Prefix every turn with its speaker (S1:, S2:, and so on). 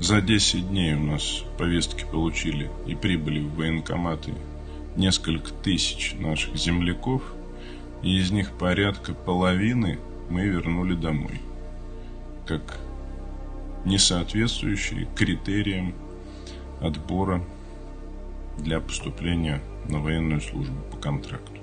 S1: За 10 дней у нас повестки получили и прибыли в военкоматы несколько тысяч наших земляков, и из них порядка половины мы вернули домой, как не соответствующие критериям отбора для поступления на военную службу по контракту.